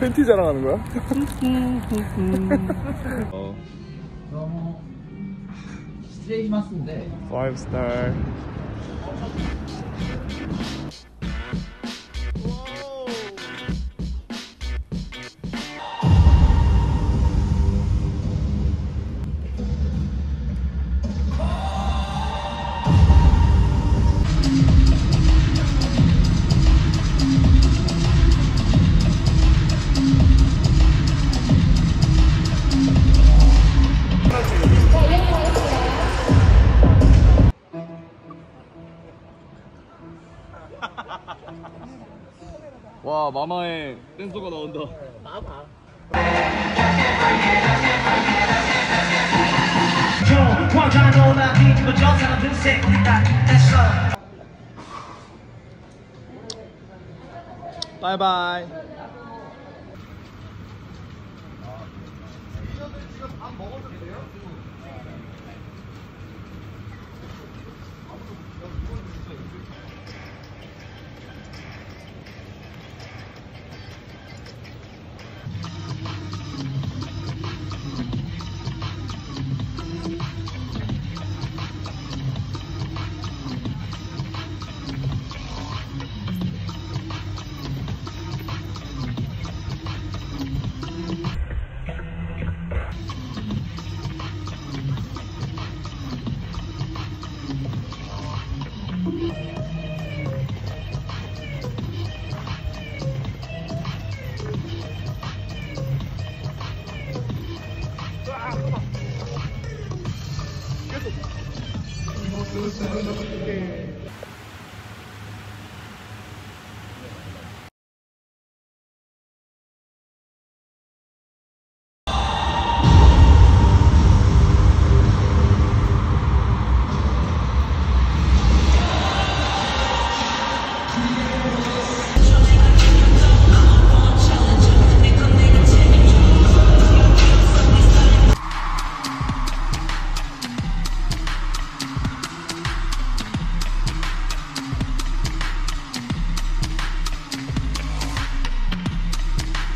팬티 자랑하는 거야? 어. 너무 스트레이 마스인데 5 스타 와 마마의 댄서가 나온다. 마마. 바이바이. 怎么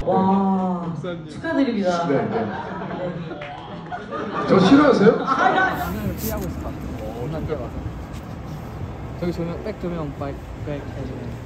와 박사님. 축하드립니다. 네, 네, 네. 저 싫어하세요? 아, 아니야. 피하고 있을 것 같아. 혼났대 봐. 저기 조명 백 조명 백, 백 해주면.